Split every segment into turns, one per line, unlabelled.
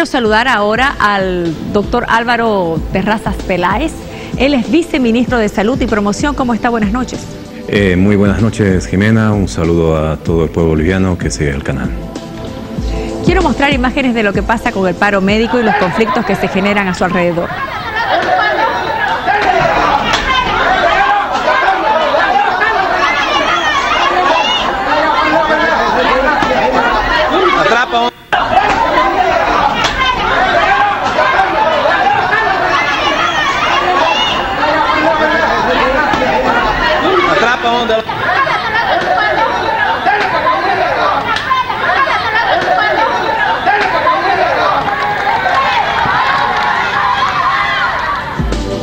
Quiero saludar ahora al doctor Álvaro Terrazas Peláez. Él es viceministro de Salud y Promoción. ¿Cómo está? Buenas noches.
Eh, muy buenas noches, Jimena. Un saludo a todo el pueblo boliviano que sigue el canal.
Quiero mostrar imágenes de lo que pasa con el paro médico y los conflictos que se generan a su alrededor.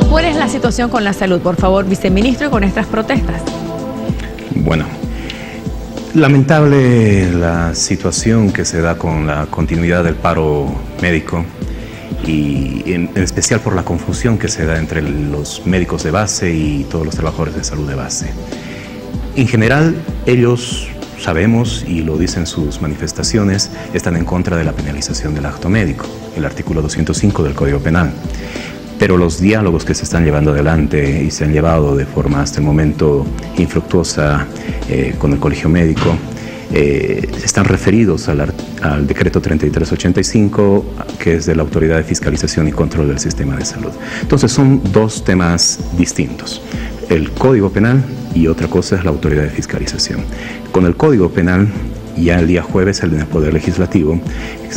¿Cuál es la situación con la salud, por favor, viceministro, con estas protestas?
Bueno, lamentable la situación que se da con la continuidad del paro médico y en, especial por la confusión que se da entre los médicos de base y todos los trabajadores de salud de base. En general, ellos sabemos, y lo dicen sus manifestaciones, están en contra de la penalización del acto médico, el artículo 205 del Código Penal. Pero los diálogos que se están llevando adelante y se han llevado de forma hasta el momento infructuosa eh, con el Colegio Médico, eh, están referidos al, al, decreto 3385, que es de la Autoridad de Fiscalización y Control del Sistema de Salud. Entonces son dos temas distintos, el Código Penal y otra cosa es la Autoridad de Fiscalización. Con el Código Penal, ya el día jueves el Poder Legislativo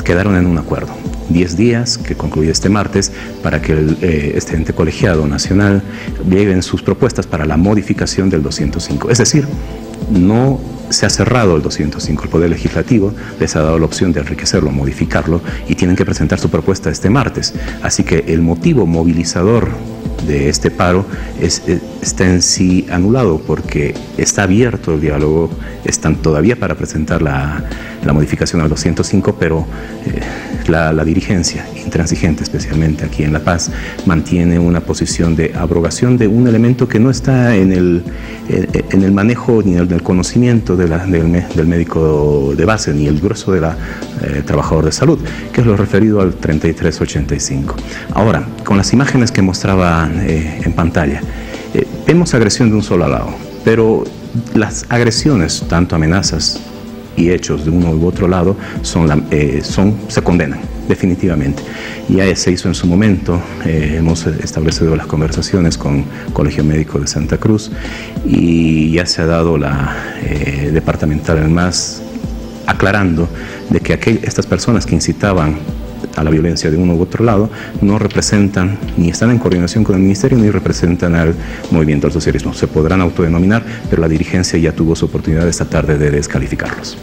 quedaron en un acuerdo. 10 días, que concluye este martes, para que el, eh, este ente colegiado nacional lleven sus propuestas para la modificación del 205. Es decir, no se ha cerrado el 205. El Poder Legislativo les ha dado la opción de enriquecerlo, modificarlo y tienen que presentar su propuesta este martes. Así que el motivo movilizador de este paro es, está en sí anulado porque está abierto el diálogo, están todavía para presentar la, la modificación al 205, pero eh, la, la, dirigencia intransigente, especialmente aquí en La Paz, mantiene una posición de abrogación de un elemento que no está en el, en el manejo ni en el conocimiento de la, del, del, médico de base ni el grueso del eh, trabajador de salud, que es lo referido al 3385. Ahora, con las imágenes que mostraba eh, en pantalla, eh, vemos agresión de un solo lado, pero las agresiones, tanto amenazas y hechos de uno u otro lado, son, eh, son se condenan definitivamente. Ya se hizo en su momento, eh, hemos establecido las conversaciones con Colegio Médico de Santa Cruz y ya se ha dado la departamental en más aclarando de que aquel, estas personas que incitaban a la violencia de uno u otro lado, no representan ni están en coordinación con el Ministerio ni representan al movimiento al socialismo. Se podrán autodenominar, pero la dirigencia ya tuvo su oportunidad esta tarde de descalificarlos.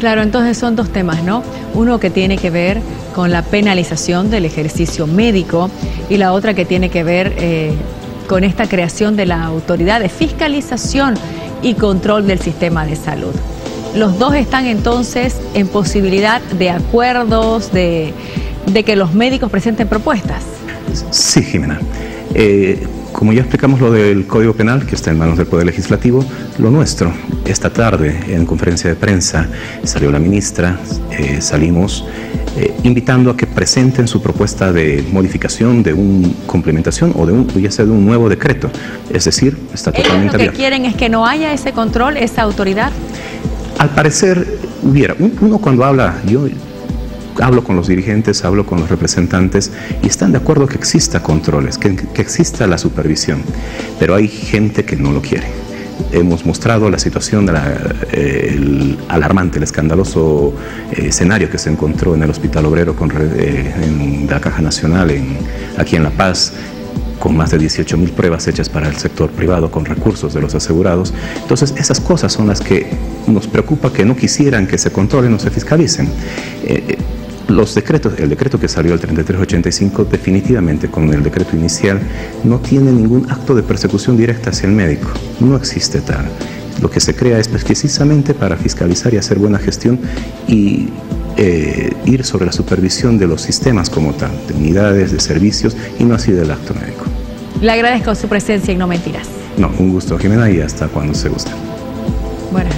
Claro, entonces son dos temas, ¿no? Uno que tiene que ver con la penalización del ejercicio médico y la otra que tiene que ver eh, con esta creación de la autoridad de fiscalización y control del sistema de salud. Los dos están entonces en posibilidad de acuerdos, de, de que los médicos presenten propuestas.
Sí, Jimena. Eh, como ya explicamos lo del Código Penal, que está en manos del Poder Legislativo, lo nuestro, esta tarde en conferencia de prensa salió la ministra, eh, salimos eh, invitando a que presenten su propuesta de modificación, de una complementación o de un, ya sea de un nuevo decreto. Es decir, está totalmente
Ellos lo que quieren es que no haya ese control, esa autoridad.
Al parecer hubiera, uno cuando habla, yo hablo con los dirigentes, hablo con los representantes y están de acuerdo que exista controles, que, exista la supervisión, pero hay gente que no lo quiere. Hemos mostrado la situación eh, el alarmante, el escandaloso eh, escenario que se encontró en el Hospital Obrero con, eh, en la Caja Nacional, aquí en La Paz, con más de 18 mil pruebas hechas para el sector privado con recursos de los asegurados. Entonces, esas cosas son las que nos preocupa que no quisieran que se controlen o se fiscalicen. Eh, los decretos, el decreto que salió el 3385 definitivamente con el decreto inicial no tiene ningún acto de persecución directa hacia el médico, no existe tal. Lo que se crea es precisamente para fiscalizar y hacer buena gestión y eh, ir sobre la supervisión de los sistemas como tal, de unidades, de servicios y no así del acto médico.
Le agradezco su presencia y no mentiras.
No, un gusto Jimena y hasta cuando se guste.
Buenas